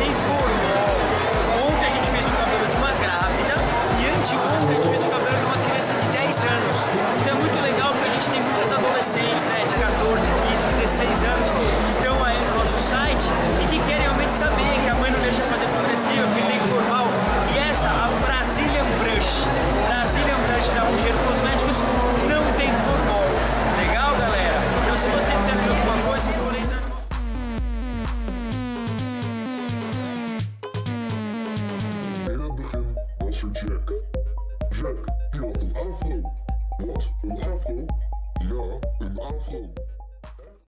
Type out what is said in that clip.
C4. was for Jack. Jack, je had een afro. Wat, een afro? Ja, een afro.